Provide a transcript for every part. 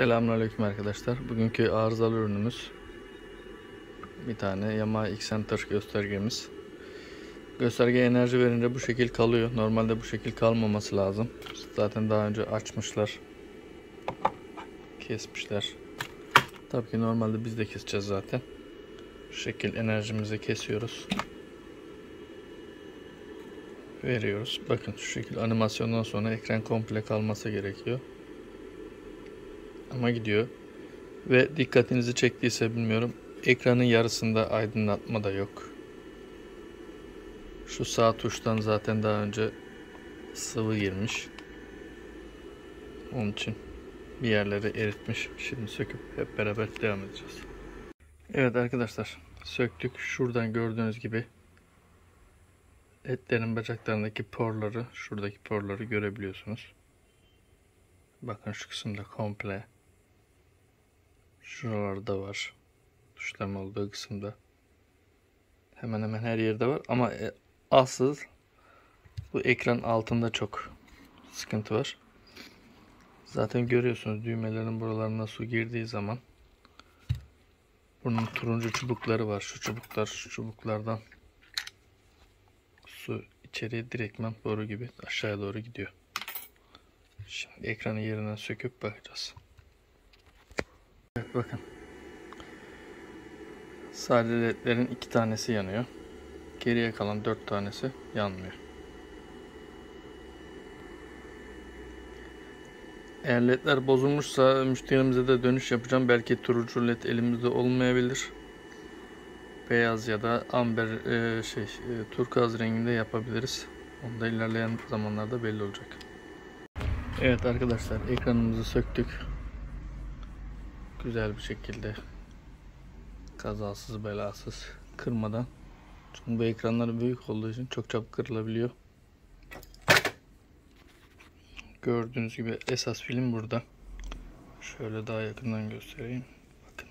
Selamünaleyküm arkadaşlar. Bugünkü arızalı ürünümüz bir tane Yamaha X-Center göstergemiz. Gösterge enerji verince bu şekil kalıyor. Normalde bu şekil kalmaması lazım. Zaten daha önce açmışlar. Kesmişler. Tabii ki normalde biz de keseceğiz zaten. Şu şekil enerjimizi kesiyoruz. Veriyoruz. Bakın şu şekil animasyondan sonra ekran komple kalması gerekiyor. Ama gidiyor. Ve dikkatinizi çektiyse bilmiyorum. Ekranın yarısında aydınlatma da yok. Şu sağ tuştan zaten daha önce sıvı girmiş. Onun için bir yerleri eritmiş. Şimdi söküp hep beraber devam edeceğiz. Evet arkadaşlar söktük. Şuradan gördüğünüz gibi etlerin bacaklarındaki porları, şuradaki porları görebiliyorsunuz. Bakın şu kısımda komple. Şuralarda var. Tuşlama olduğu kısımda. Hemen hemen her yerde var ama e, asıl bu ekran altında çok sıkıntı var. Zaten görüyorsunuz düğmelerin buralarına su girdiği zaman bunun turuncu çubukları var. Şu çubuklar, şu çubuklardan su içeriye direktmen boru gibi aşağıya doğru gidiyor. Şimdi ekranı yerinden söküp bakacağız. Evet bakın. Sadece ledlerin iki tanesi yanıyor. Geriye kalan dört tanesi yanmıyor. Eğer ledler bozulmuşsa müşterimize de dönüş yapacağım. Belki turuncu led elimizde olmayabilir. Beyaz ya da amber e, şey e, turkuaz renginde yapabiliriz. Onu da ilerleyen zamanlarda belli olacak. Evet arkadaşlar ekranımızı söktük. Güzel bir şekilde kazasız belasız kırmadan. Çünkü bu ekranlar büyük olduğu için çok çabuk kırılabiliyor. Gördüğünüz gibi esas film burada. Şöyle daha yakından göstereyim. Bakın.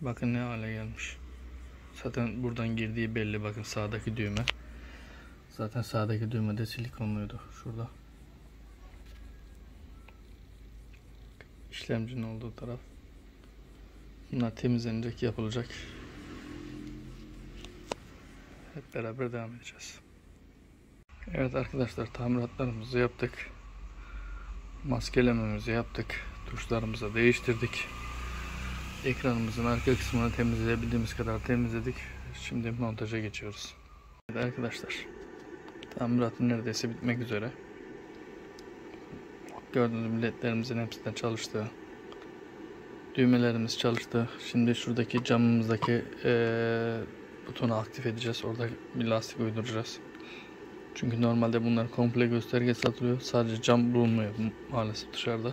Bakın ne hale gelmiş. Zaten buradan girdiği belli. Bakın sağdaki düğme. Zaten sağdaki düğme de silikonluydu. Şurada. İşlemcinin olduğu taraf. Bunlar temizlenecek, yapılacak. Hep beraber devam edeceğiz. Evet arkadaşlar tamiratlarımızı yaptık. Maskelememizi yaptık. Tuşlarımızı değiştirdik. Ekranımızın arka kısmını temizleyebildiğimiz kadar temizledik. Şimdi montaja geçiyoruz. Evet arkadaşlar tamiratı neredeyse bitmek üzere. Gördüğünüz gibi ledlerimizin hepsi de çalıştı. Düğmelerimiz çalıştı. Şimdi şuradaki camımızdaki ee, butonu aktif edeceğiz. Orada bir lastik uyduracağız. Çünkü normalde bunlar komple gösterge satılıyor. Sadece cam bulunmuyor maalesef dışarıda.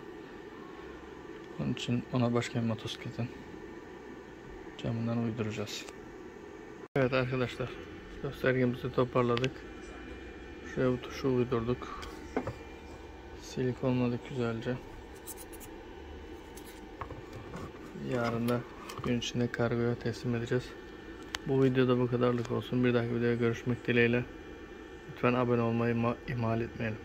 Onun için ona başka bir motosikletin camından uyduracağız. Evet arkadaşlar göstergemizi toparladık. Şuraya bu tuşu uydurduk. Silikonladık güzelce. Yarın da gün içinde kargoya teslim edeceğiz. Bu videoda bu kadarlık olsun. Bir dahaki videoya görüşmek dileğiyle. Lütfen abone olmayı ihmal etmeyelim.